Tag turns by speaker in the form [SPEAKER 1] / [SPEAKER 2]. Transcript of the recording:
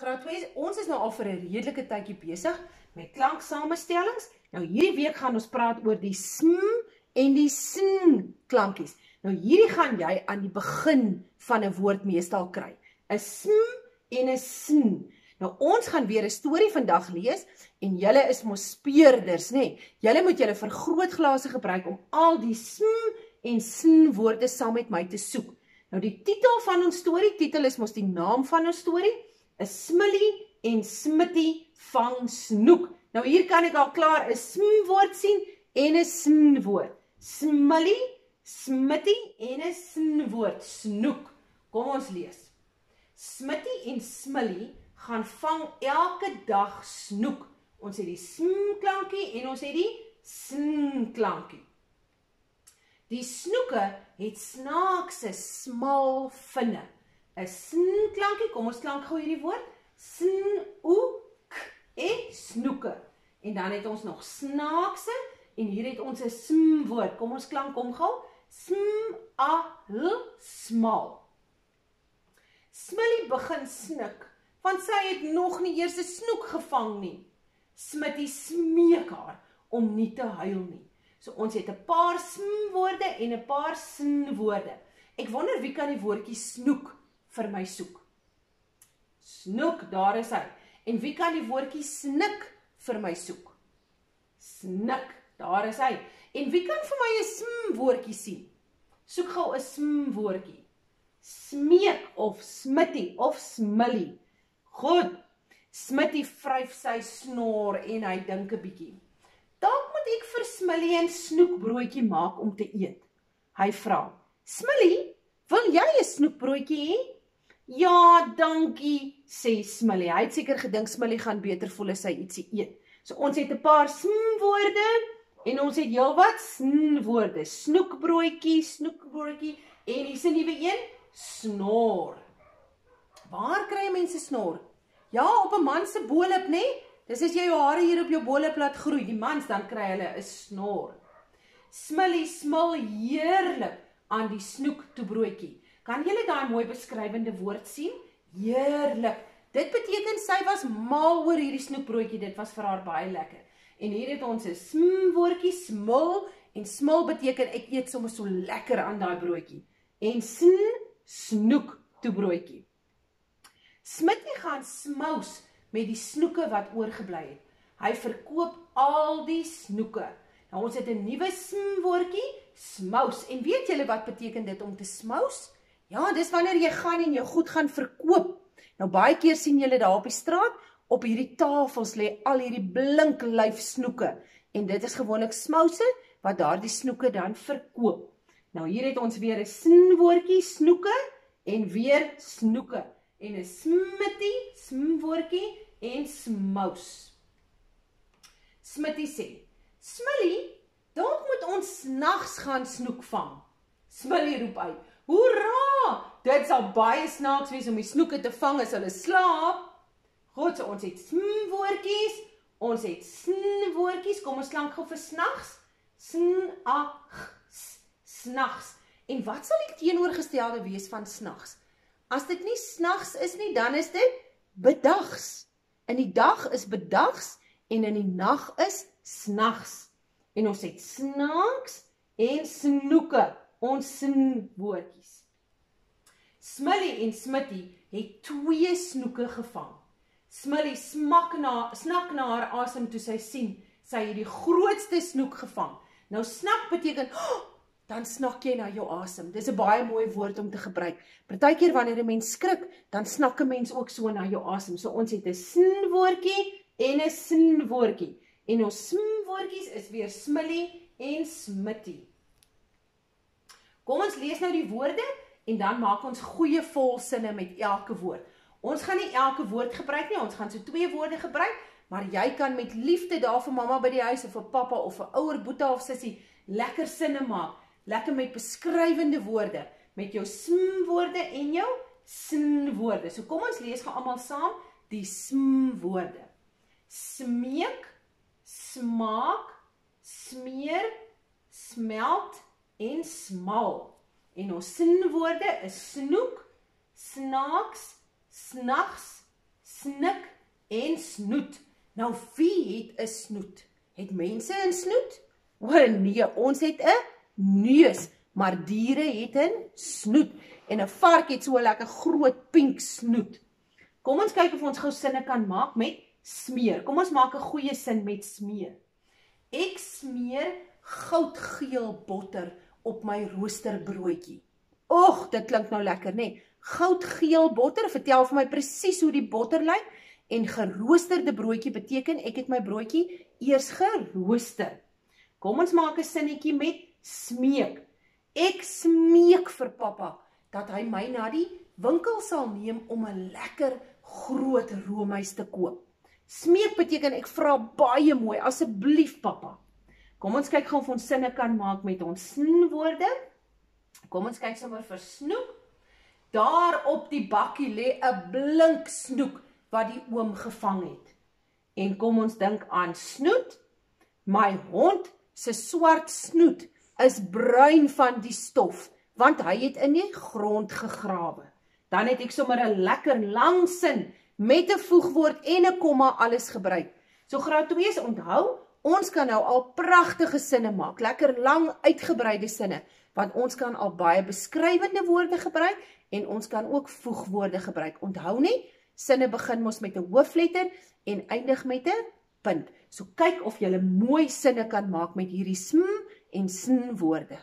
[SPEAKER 1] Graad 2, ons is nou al vir 'n redelike tydjie besig met klanksamestellings. Nou hierdie week gaan ons praat oor die sm en die sn klankies. Nou hierdie gaan jy aan die begin van 'n woord meestal kry. 'n Sm en 'n sn. Nou ons gaan weer 'n storie vandag lees en julle is mos speurders, nê? Nee. Julle moet julle vergrootglase gebruik om al die sm en sn woorde saam met my te soek. Nou die titel van ons storie, titel is mos die naam van ons storie. 'n Smillie en Smitty vang snoek. Nou hier kan ek al klaar 'n sm woord sien en 'n sn woord. Smillie, Smitty en 'n sn woord snoek. Kom ons lees. Smitty en Smillie gaan vang elke dag snoek. Ons het die sm klankie en ons het die sn klankie. Die snoeke het snaakse smal vinne. 'n sn klankie. Kom ons klank gou hierdie woord. Sn o k e snoeke. En dan het ons nog snaakse en hier het ons 'n sm woord. Kom ons klank hom gou. Sm a l smal. Smillie begin snik want sy het nog nie eers 'n snoek gevang nie. Smitty smeek haar om nie te huil nie. So ons het 'n paar sm woorde en 'n paar sn woorde. Ek wonder wie kan die woordjie snoek vir my soek. Snoek, daar is hy. En wie kan die woordjie snik vir my soek? Snik, daar is hy. En wie kan vir my 'n sm woordjie sien? Soek gou 'n sm woordjie. Smeek of smitty of smillie. Goed. Smitty vryf sy snor en hy dink 'n bietjie. Dalk moet ek vir Smillie 'n snoekbroodjie maak om te eet. Hy vra: "Smillie, wil jy 'n snoekbroodjie hê?" Ja, dankie, sê Smillie. Hy het seker gedink Smillie gaan beter voel as hy ietsie eet. So ons het 'n paar sm woorde en ons het heelwat sn woorde. Snoekbroodjie, snoekbroodjie en hier's 'n nuwe een, snor. Waar kry mense snor? Ja, op 'n man se bolop, nê? Nee? Dis as jy jou hare hier op jou bolop laat groei, die mans dan kry hulle 'n snor. Smillie smil heerlik aan die snoektoebroodjie. Kan julle daai mooi beskrywende woord sien? Heerlik. Dit beteken sy was mal oor hierdie snoepbroodjie. Dit was vir haar baie lekker. En hier het ons 'n sm woordjie, smil en smil beteken ek eet sommer so lekker aan daai broodjie. En sn snoek toe broodjie. Smitty gaan smous met die snoeke wat oorgebly het. Hy verkoop al die snoeke. Nou ons het 'n nuwe sm woordjie, smous. En weet julle wat beteken dit om te smous? Ja, dis wanneer jy gaan en jou goed gaan verkoop. Nou baie keer sien julle daar op die straat, op hierdie tafels lê al hierdie blink lyf snoeke en dit is gewoonlik smouse wat daardie snoeke dan verkoop. Nou hier het ons weer 'n sin woordjie snoeke en weer snoeke en 'n smitty sm woordjie en smous. Smitty sê: "Smillie, dalk moet ons nags gaan snoek vang." Smillie roep uit: Hoera! Dit sal baie snaaks wees om die snoeke te vang as hulle slaap. Goed, so ons het sm woordjies. Ons het sn woordjies. Kom ons klank gou vir snags. Sn a snags. En wat sal die teenoorgestelde wees van snags? As dit nie snags is nie, dan is dit bedags. In die dag is bedags en in die nag is snags. En ons het snaaks en snoeke ons sin woordjies. Smillie en Smitty het twee snoeke gevang. Smillie smak na snak na haar asem toe sy sien sy het die grootste snoek gevang. Nou snak beteken oh, dan snak jy na jou asem. Dis 'n baie mooi woord om te gebruik. Partykeer wanneer 'n mens skrik, dan snak 'n mens ook so na jou asem. So ons het 'n sin woordjie en 'n sin woordjie. En ons sm woordjies is weer Smillie en Smitty. Kom ons lees nou die woorde en dan maak ons goeie volsinne met elke woord. Ons gaan nie elke woord gebruik nie, ons gaan so twee woorde gebruik, maar jy kan met liefde daar vir mamma by die huis of vir pappa of vir ouer boetie of sussie lekker sinne maak. Lekker met beskrywende woorde, met jou sm woorde en jou sin woorde. So kom ons lees gou almal saam die sm woorde. Smeek, smaak, smeer, smelt, en smal. En ons sinwoorde is snoek, snaaks, snags, snik en snoet. Nou wie het 'n snoet? Het mense 'n snoet? O nee, ons het 'n neus, maar diere het 'n snoet en 'n vark het so 'n lekker groot pink snoet. Kom ons kyk of ons gou sinne kan maak met smeer. Kom ons maak 'n goeie sin met smeer. Ek smeer goudgeel botter op my roosterbroodjie. Och, dit klink nou lekker, nê? Nee. Goudgeel botter, vertel vir my presies hoe die botter lyk en geroosterde broodjie beteken ek het my broodjie eers gerooster. Kom ons maak 'n sinnetjie met smeek. Ek smeek vir pappa dat hy my na die winkel sal neem om 'n lekker groot roomys te koop. Smeek beteken ek vra baie mooi, asseblief pappa. Kom ons kyk gou of ons sinne kan maak met ons sinwoorde. Kom ons kyk sommer vir snoek. Daar op die bakkie lê 'n blink snoek wat die oom gevang het. En kom ons dink aan snoet. My hond se swart snoet is bruin van die stof want hy het in die grond gegrawe. Dan het ek sommer 'n lekker lang sin met 'n voegwoord en 'n komma alles gebruik. So graad 2 is onthou, ons kan nou al pragtige sinne maak, lekker lang uitgebreide sinne, want ons kan al baie beskrywende woorde gebruik en ons kan ook voegwoorde gebruik. Onthou net, sinne begin mos met 'n hoofletter en eindig met 'n punt. So kyk of jy mooi sinne kan maak met hierdie sm en sn woorde.